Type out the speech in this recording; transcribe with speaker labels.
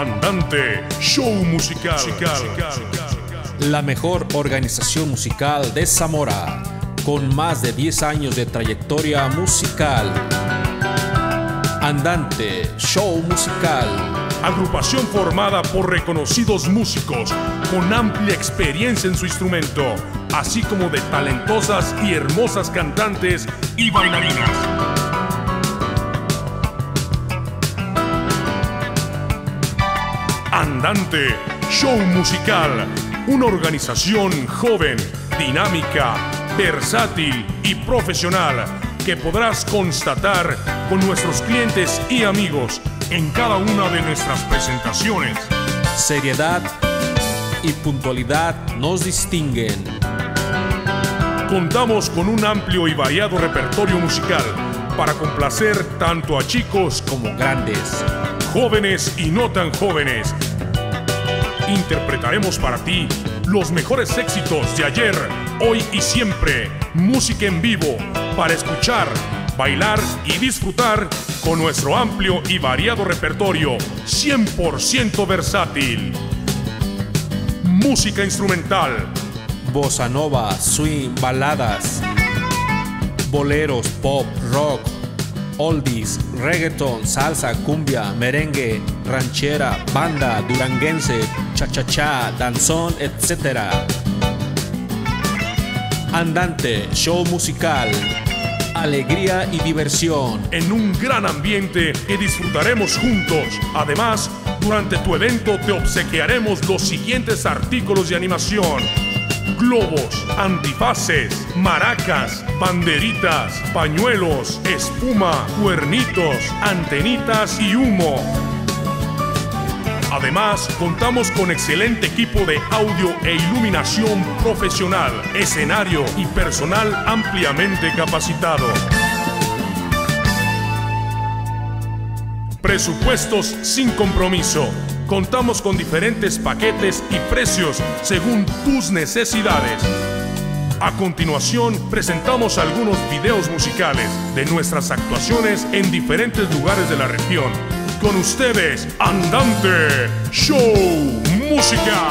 Speaker 1: Andante Show Musical.
Speaker 2: La mejor organización musical de Zamora, con más de 10 años de trayectoria musical. Andante Show Musical.
Speaker 1: Agrupación formada por reconocidos músicos con amplia experiencia en su instrumento, así como de talentosas y hermosas cantantes y bailarinas. Andante Show Musical, una organización joven, dinámica, versátil y profesional que podrás constatar con nuestros clientes y amigos en cada una de nuestras presentaciones.
Speaker 2: Seriedad y puntualidad nos distinguen.
Speaker 1: Contamos con un amplio y variado repertorio musical para complacer tanto a chicos
Speaker 2: como grandes,
Speaker 1: jóvenes y no tan jóvenes. Interpretaremos para ti los mejores éxitos de ayer, hoy y siempre. Música en vivo para escuchar, bailar y disfrutar con nuestro amplio y variado repertorio 100% versátil. Música instrumental,
Speaker 2: bossa nova, swing, baladas, boleros, pop, rock, oldies, reggaeton, salsa, cumbia, merengue, ranchera, banda, duranguense, cha-cha-cha, danzón, etc. Andante, show musical, alegría y diversión.
Speaker 1: en un gran ambiente que disfrutaremos juntos. Además, durante tu evento te obsequiaremos los siguientes artículos de animación. Globos, antifaces, maracas, banderitas, pañuelos, espuma, cuernitos, antenitas y humo. Además, contamos con excelente equipo de audio e iluminación profesional, escenario y personal ampliamente capacitado. Presupuestos sin compromiso. Contamos con diferentes paquetes y precios según tus necesidades. A continuación, presentamos algunos videos musicales de nuestras actuaciones en diferentes lugares de la región. Con ustedes, Andante Show Musical.